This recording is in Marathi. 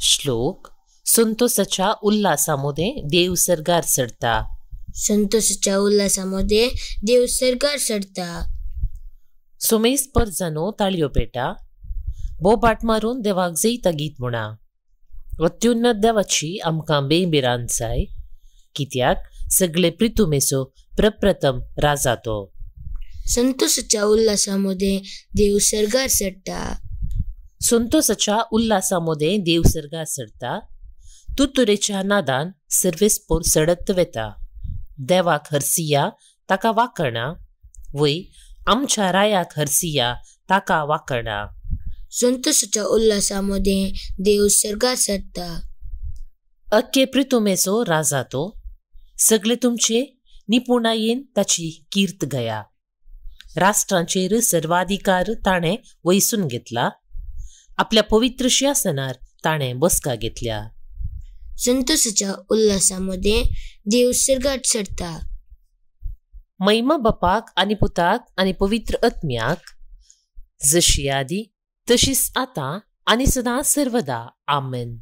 श्लोक संतोषाच्या उल्हासामध्ये देव सर्गार चढता संतोषाच्या उल्हासामध्ये देव सरकार चढता सोमेस पर जानो ताळयो पेटा भो बाट मारून देवाक जैता गीत म्हणा. अत्युन्नत देवाची आमकां बेबिरांत जाय कित्याक सगळे प्रितुमेचो प्रप्रथम राजा तो. संतोषाच्या उल्हासामध्ये देव सरकार चढता संतोषाच्या उल्हासामध्ये देव सर्गार चढता तुतुरेच्या नादान सर्वेस्पोर सडत वेता देवाक हरसिया ताका वाकणा वय आमच्या रायाक हरसिया ताका वाकणा संतोषाच्या उल्हासामध्ये देव सरकार चढता अक्के प्रितुमेचो राजा तो सगळे तुमचे निपुणायेन ताची कीर्त गया राष्ट्रांचेर सर्वाधिकार ताणें वैसून घेतला आपल्या पवित्र शासनार ताणें बसका घेतल्या. संतोषाच्या उल्हासामध्ये देव सरकार चढता महिमा बापाक आनी पुताक आनी पवित्र आत्म्याक. जशी आदी तशीच आता आनी सदां सर्वदा. आमेन.